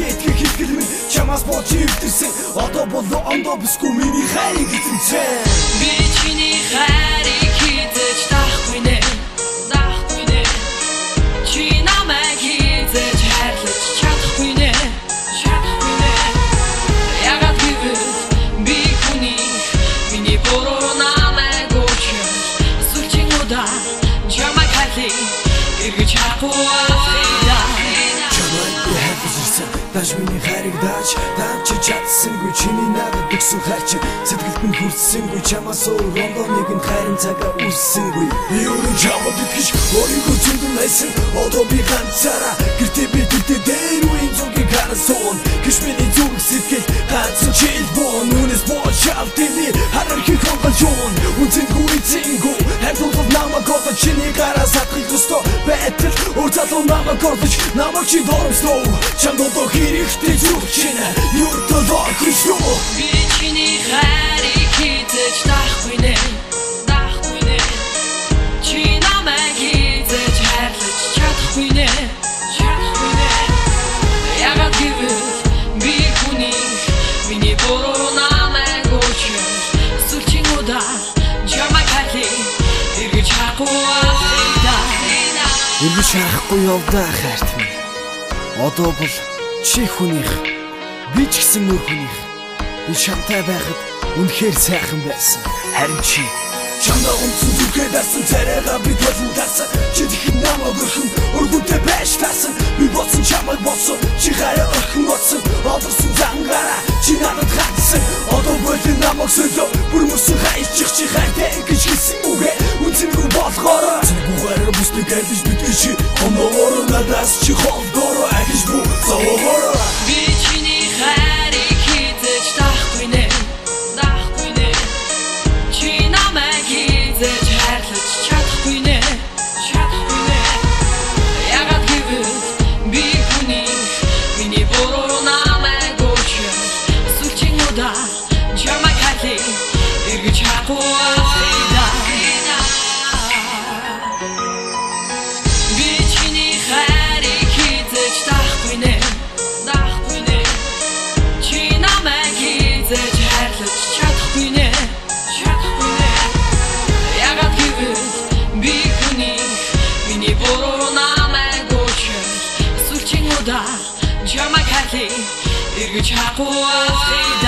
Хүд ятгэх хэлгэл минь чамаас болж ивдэрсэн Одоо болоо ондоо бүсгүй миний хайрыг эзэмцэн Би чиний хайрыг хизэж таахгүй нэ Таахгүй нэ. Чи намайг хизэж хайрлаж чадахгүй нэ Чадахгүй нэ. Ягаад гэвэл би хүний Миний буруу намайг өчөж Сүлчин удаа Чамайг хайрлыг эргэж чадахгүй ирсэн Даш миний хайрыг дааж Дааж чадсангүй чиний надад өгсөн хайр чи Сэтгэлд нь хүрсэнгүй Чамаас өөр ондоо нэгэн хайрын цагаа үссэнгүй Би өөрөө чамд итгэж Өөрийгөө зөндөн найсан Одоо би ганцаараа Гэртээ би тэгтээ дээр үеийн зүгийг харасан Гиш миний зүг сэтгэл Ганцхан чил буун Үнэс боо шал тэний Харархи хонголж уун. Үнцэнгүй одоо чиний гараа сатхыг өстөө Байтал өөр залуу намайг ордож Намайг чи доромслоо Чамд одоо хэрэгтэй зүг чинэ Юртол орхиш юу Би чиний хайрыг хизэж таахгүй Эргэж харахгүй явдаа хайрт минь. Одоо бол чи хүнийх Би ч гэсэн өөр хүнийх Би шамтай байхад үнэхээр сайхан байсан. Харин чи Чамда унтсан зүрхээ дарсан царайгаа би толон тарсан Чи тэгэхэд намайг өрхөн өргөнтэй байж тасан Би боцсон чамайг боцсон Чи хараа өрхөн боцсон Одорсон зангаараа Чи надад хатсан Одоо болин намайг сөлөө Бүр мөсөн хайчих чи хайртай гэж хэлсэн болохоор Цэнгүүгээр бүсний гайлж битгий чи Хомоогоор надаас чи холдоор Ахиж бүү зовоогоор. Би чиний хайрыг хизэж таахгүй нэ Таахгүй нэ. Чи намайг хизэж хайрлаж чадахгүй нэ Чадахгүй нэ. Ягаад гэвэл би хүний Миний буруу намайг өчөж Сүлчин удаа Чамайг хайрлыг эргэж чадахгүй өчөж Сүлчин